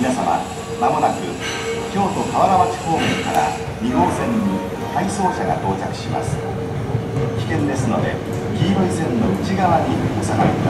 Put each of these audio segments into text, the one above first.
皆様まもなく京都河原町方面から2号線に配送車が到着します。危険ですので黄色い線の内側にお下がりください。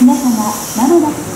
皆様まもなく